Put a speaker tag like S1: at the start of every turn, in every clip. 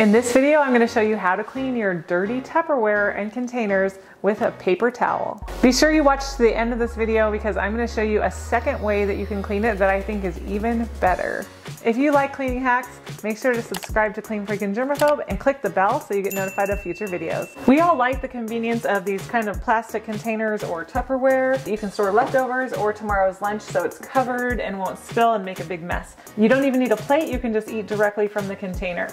S1: In this video, I'm gonna show you how to clean your dirty Tupperware and containers with a paper towel. Be sure you watch to the end of this video because I'm gonna show you a second way that you can clean it that I think is even better. If you like cleaning hacks, make sure to subscribe to Clean Freak and Germaphobe and click the bell so you get notified of future videos. We all like the convenience of these kind of plastic containers or Tupperware. You can store leftovers or tomorrow's lunch so it's covered and won't spill and make a big mess. You don't even need a plate, you can just eat directly from the container.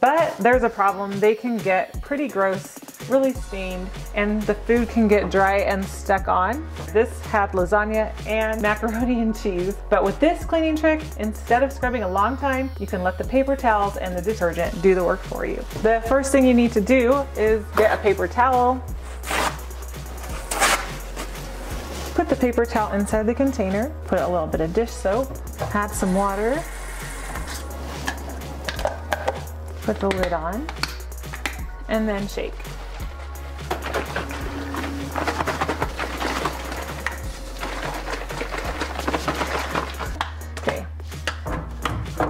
S1: But there's a problem, they can get pretty gross really stained and the food can get dry and stuck on. This had lasagna and macaroni and cheese, but with this cleaning trick, instead of scrubbing a long time, you can let the paper towels and the detergent do the work for you. The first thing you need to do is get a paper towel, put the paper towel inside the container, put a little bit of dish soap, add some water, put the lid on, and then shake.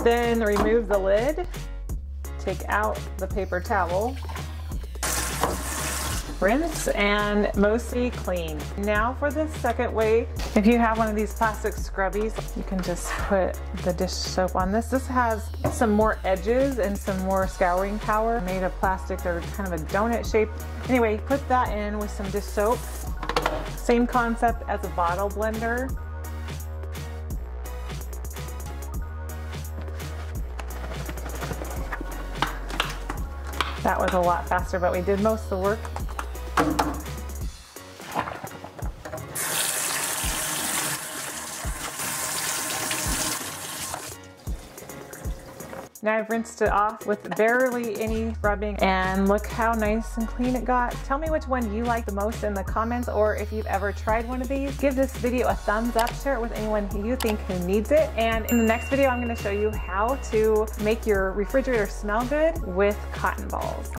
S1: Then remove the lid, take out the paper towel, rinse and mostly clean. Now for the second way, if you have one of these plastic scrubbies, you can just put the dish soap on this. This has some more edges and some more scouring power made of plastic. They're kind of a donut shape. Anyway, put that in with some dish soap. Same concept as a bottle blender. That was a lot faster, but we did most of the work. Now I've rinsed it off with barely any rubbing and look how nice and clean it got. Tell me which one you like the most in the comments or if you've ever tried one of these. Give this video a thumbs up, share it with anyone who you think who needs it. And in the next video, I'm gonna show you how to make your refrigerator smell good with cotton balls.